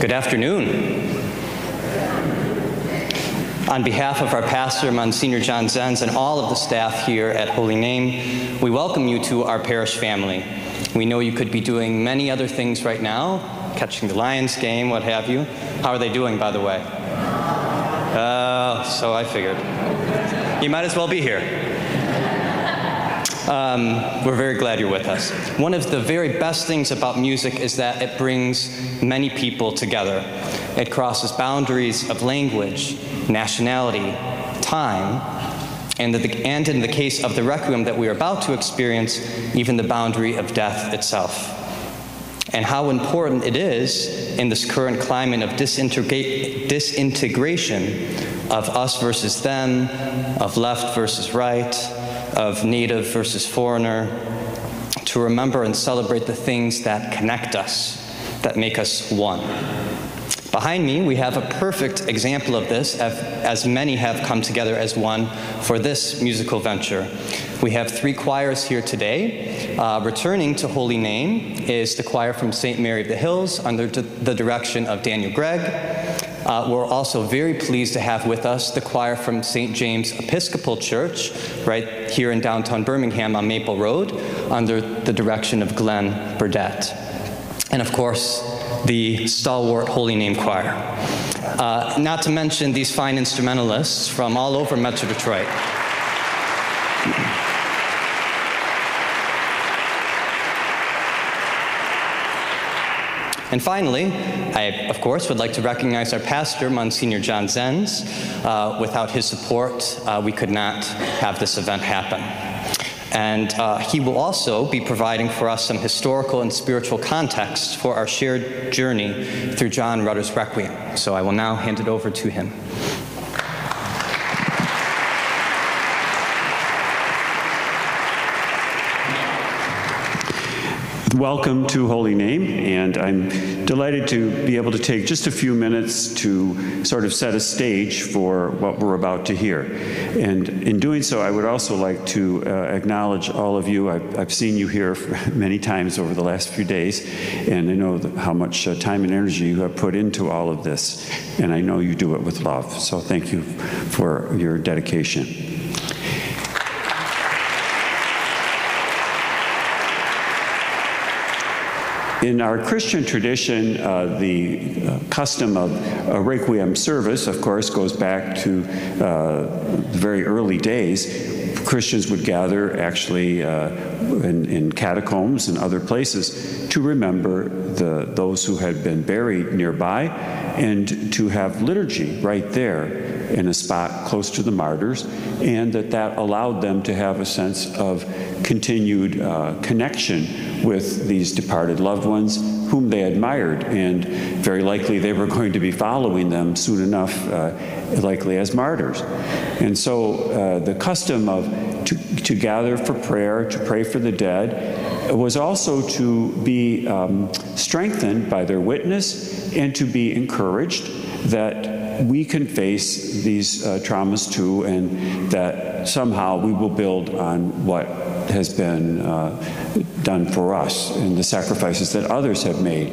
Good afternoon. On behalf of our pastor, Monsignor John Zenz, and all of the staff here at Holy Name, we welcome you to our parish family. We know you could be doing many other things right now, catching the Lions game, what have you. How are they doing, by the way? Uh, so I figured. You might as well be here. Um, we're very glad you're with us. One of the very best things about music is that it brings many people together. It crosses boundaries of language, nationality, time, and, the, and in the case of the Requiem that we are about to experience, even the boundary of death itself. And how important it is in this current climate of disintegra- disintegration of us versus them, of left versus right, of native versus foreigner, to remember and celebrate the things that connect us, that make us one. Behind me, we have a perfect example of this, as many have come together as one for this musical venture. We have three choirs here today. Uh, returning to Holy Name is the choir from St. Mary of the Hills under the direction of Daniel Gregg. Uh, we're also very pleased to have with us the choir from St. James Episcopal Church, right here in downtown Birmingham on Maple Road, under the direction of Glenn Burdett. And of course, the stalwart Holy Name Choir. Uh, not to mention these fine instrumentalists from all over Metro Detroit. And finally, I, of course, would like to recognize our pastor, Monsignor John Zenz. Uh, without his support, uh, we could not have this event happen. And uh, he will also be providing for us some historical and spiritual context for our shared journey through John Rutter's Requiem. So I will now hand it over to him. Welcome to Holy Name, and I'm delighted to be able to take just a few minutes to sort of set a stage for what we're about to hear. And in doing so, I would also like to uh, acknowledge all of you. I've, I've, seen you here many times over the last few days, and I know how much uh, time and energy you have put into all of this, and I know you do it with love. So thank you for your dedication. In our Christian tradition, uh, the uh, custom of a requiem service, of course, goes back to uh, the very early days. Christians would gather actually uh, in, in, catacombs and other places to remember the, those who had been buried nearby and to have liturgy right there in a spot close to the martyrs, and that that allowed them to have a sense of continued uh, connection with these departed loved ones whom they admired, and very likely they were going to be following them soon enough, uh, likely as martyrs. And so uh, the custom of to, to gather for prayer, to pray for the dead, was also to be um, strengthened by their witness and to be encouraged that we can face these uh, traumas too, and that somehow we will build on what has been uh, done for us and the sacrifices that others have made.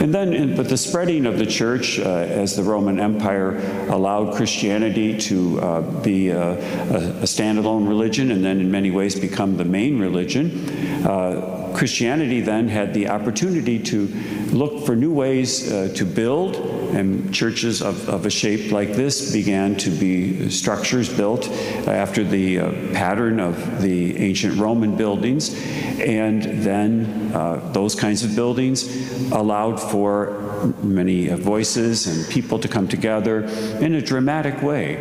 And then, but the spreading of the church uh, as the Roman Empire allowed Christianity to uh, be a, a, standalone religion and then in many ways become the main religion, uh, Christianity then had the opportunity to look for new ways uh, to build and churches of, of, a shape like this began to be structures built after the uh, pattern of the ancient Roman buildings. And then uh, those kinds of buildings allowed for many voices and people to come together in a dramatic way.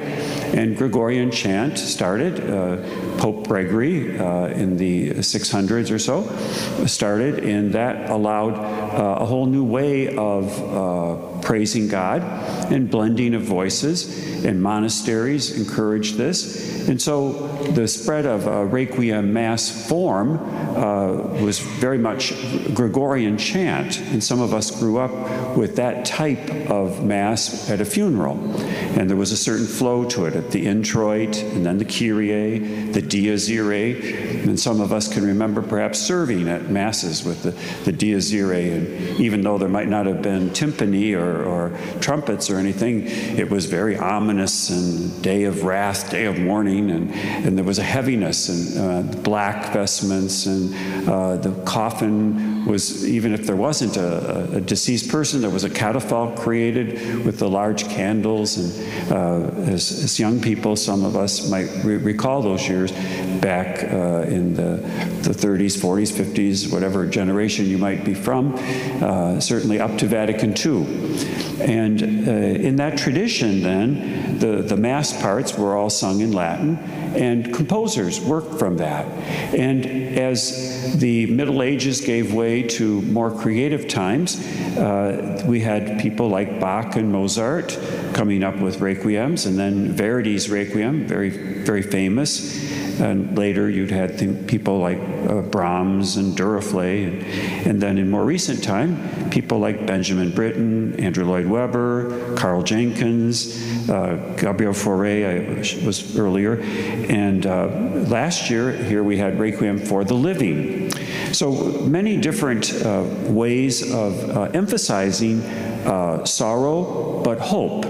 And Gregorian chant started. Uh, Pope Gregory uh, in the 600s or so started, and that allowed uh, a whole new way of uh, praising God and blending of voices, and monasteries encouraged this. And so the spread of a Requiem Mass form uh, was very much Gregorian chant, and some of us grew up with that type of Mass at a funeral. And there was a certain flow to it, at the introit, and then the Kyrie, the Dies Irae. And some of us can remember perhaps serving at Masses with the, the Dies Irae. And even though there might not have been timpani or, or trumpets or anything, it was very ominous and day of wrath, day of mourning, and, and there was a heaviness and uh, black vestments, and uh, the coffin was, even if there wasn't a, a, deceased person, there was a catafalque created with the large candles. And uh, as, as, young people, some of us might re recall those years back uh, in the, the 30s, 40s, 50s, whatever generation you might be from, uh, certainly up to Vatican II. And uh, in that tradition, then, the, the Mass parts were all sung in Latin, and composers worked from that. And as the Middle Ages gave way to more creative times, uh, we had people like Bach and Mozart coming up with requiems, and then Verdi's requiem, very, very famous. And later you'd had people like uh, Brahms and Duruflé. And, and, then in more recent time, people like Benjamin Britten, Andrew Lloyd Webber, Karl Jenkins, uh, Gabriel Fauré I was earlier. And uh, last year, here we had Requiem for the Living. So many different uh, ways of uh, emphasizing uh, sorrow but hope.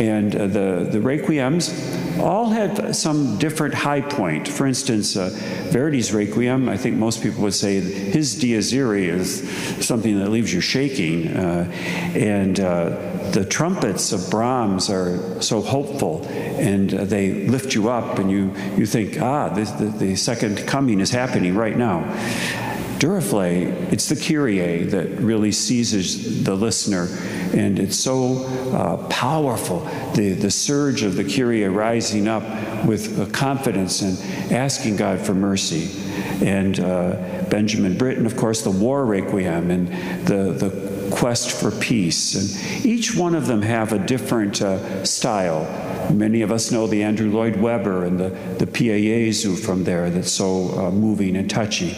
And the, the Requiems all had some different high point. For instance, uh, Verdi's Requiem, I think most people would say his Dies Irae is something that leaves you shaking. Uh, and uh, the trumpets of Brahms are so hopeful and uh, they lift you up and you, you think, ah, this, the, the second coming is happening right now. Duruflé, it's the Kyrie that really seizes the listener, and it's so uh, powerful. The, the surge of the Kyrie rising up with confidence and asking God for mercy. And uh, Benjamin Britten, of course, the War Requiem and the, the quest for peace. And each one of them have a different uh, style. Many of us know the Andrew Lloyd Webber and the, the Jesu from there that's so uh, moving and touchy.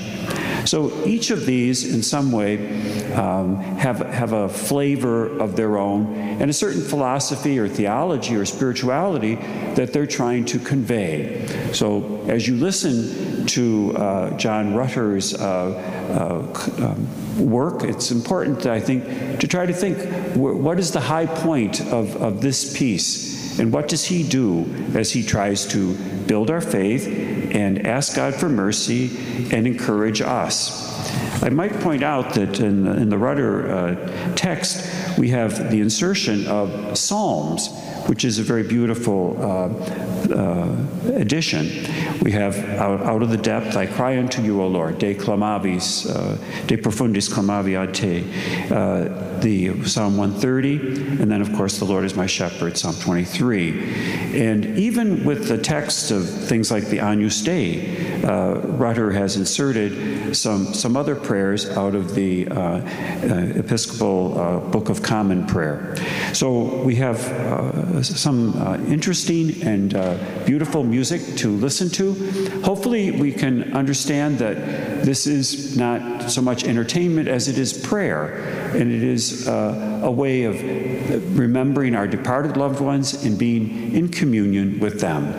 So each of these, in some way, um, have, have a flavor of their own and a certain philosophy or theology or spirituality that they're trying to convey. So as you listen to uh, John Rutter's uh, uh, um, work, it's important, I think, to try to think what is the high point of, of this piece and what does he do as he tries to build our faith and ask God for mercy and encourage us. I might point out that in the, in the Rutter uh, text, we have the insertion of Psalms, which is a very beautiful uh, addition. We have out, out, of the depth, I cry unto you, O Lord, de clamavis, uh, de profundis clamavi ad te, uh, the Psalm 130, and then of course the Lord is my shepherd, Psalm 23. And even with the text of things like the Agnus Dei, uh, Rutter has inserted some, some other prayers out of the uh, uh, Episcopal uh, Book of Common Prayer. So we have uh, some uh, interesting and beautiful music to listen to. Hopefully, we can understand that this is not so much entertainment as it is prayer, and it is a way of remembering our departed loved ones and being in communion with them.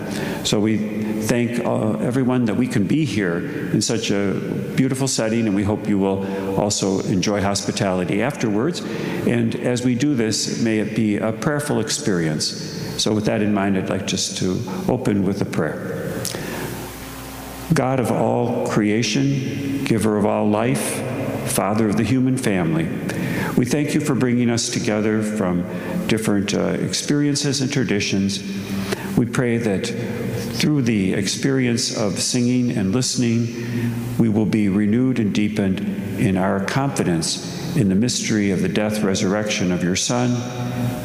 So we thank uh, everyone that we can be here in such a beautiful setting, and we hope you will also enjoy hospitality afterwards. And as we do this, may it be a prayerful experience. So, with that in mind, I'd like just to open with a prayer. God of all creation, giver of all life, Father of the human family, we thank you for bringing us together from different uh, experiences and traditions. We pray that through the experience of singing and listening, we will be renewed and deepened in our confidence in the mystery of the death resurrection of your Son,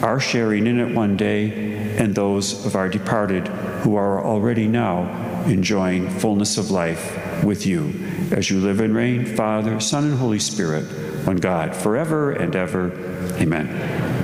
our sharing in it one day, and those of our departed who are already now enjoying fullness of life with you as you live and reign, Father, Son, and Holy Spirit, one God, forever and ever. Amen.